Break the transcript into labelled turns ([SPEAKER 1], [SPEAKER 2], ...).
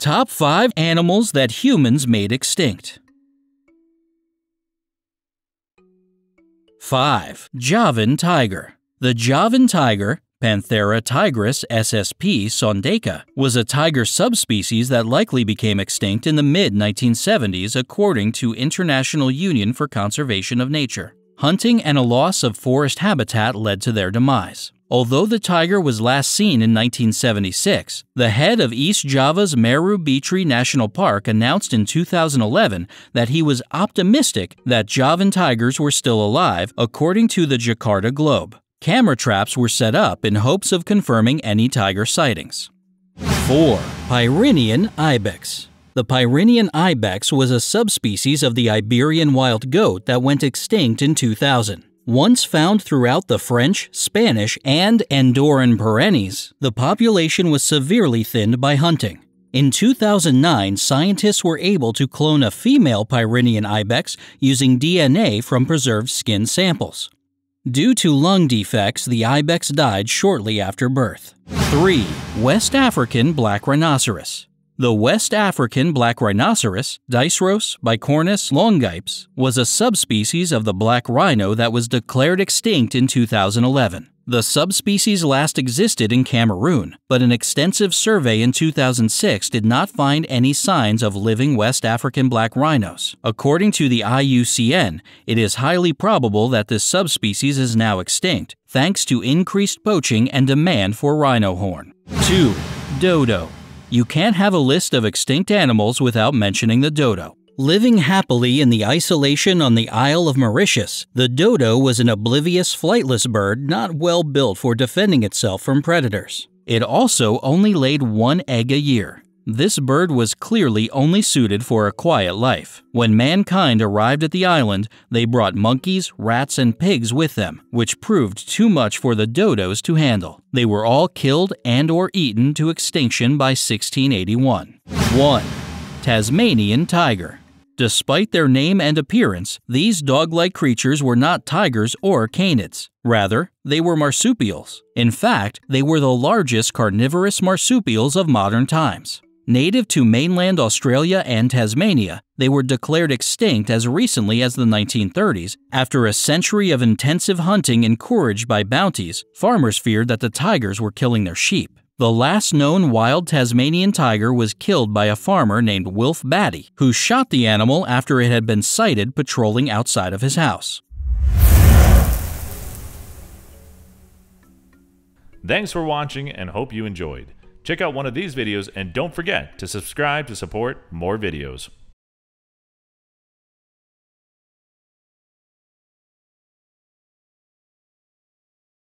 [SPEAKER 1] Top 5 Animals that Humans Made Extinct 5. Javan Tiger The Javan tiger, Panthera tigris ssp sondaica, was a tiger subspecies that likely became extinct in the mid-1970s according to International Union for Conservation of Nature. Hunting and a loss of forest habitat led to their demise. Although the tiger was last seen in 1976, the head of East Java's Meru Betiri National Park announced in 2011 that he was optimistic that Javan tigers were still alive, according to the Jakarta Globe. Camera traps were set up in hopes of confirming any tiger sightings. 4. Pyrenean Ibex the Pyrenean ibex was a subspecies of the Iberian wild goat that went extinct in 2000. Once found throughout the French, Spanish, and Andorran Pyrenees, the population was severely thinned by hunting. In 2009, scientists were able to clone a female Pyrenean ibex using DNA from preserved skin samples. Due to lung defects, the ibex died shortly after birth. 3. West African Black Rhinoceros the West African black rhinoceros, Diceros bicornis longipes, was a subspecies of the black rhino that was declared extinct in 2011. The subspecies last existed in Cameroon, but an extensive survey in 2006 did not find any signs of living West African black rhinos. According to the IUCN, it is highly probable that this subspecies is now extinct, thanks to increased poaching and demand for rhino horn. 2. Dodo you can't have a list of extinct animals without mentioning the dodo. Living happily in the isolation on the Isle of Mauritius, the dodo was an oblivious, flightless bird not well built for defending itself from predators. It also only laid one egg a year. This bird was clearly only suited for a quiet life. When mankind arrived at the island, they brought monkeys, rats, and pigs with them, which proved too much for the dodos to handle. They were all killed and or eaten to extinction by 1681. 1. Tasmanian Tiger Despite their name and appearance, these dog-like creatures were not tigers or canids. Rather, they were marsupials. In fact, they were the largest carnivorous marsupials of modern times. Native to mainland Australia and Tasmania, they were declared extinct as recently as the 1930s. After a century of intensive hunting encouraged by bounties, farmers feared that the tigers were killing their sheep. The last known wild Tasmanian tiger was killed by a farmer named Wilf Batty, who shot the animal after it had been sighted patrolling outside of his house.
[SPEAKER 2] Thanks for watching and hope you enjoyed. Check out one of these videos and don't forget to subscribe to support more videos.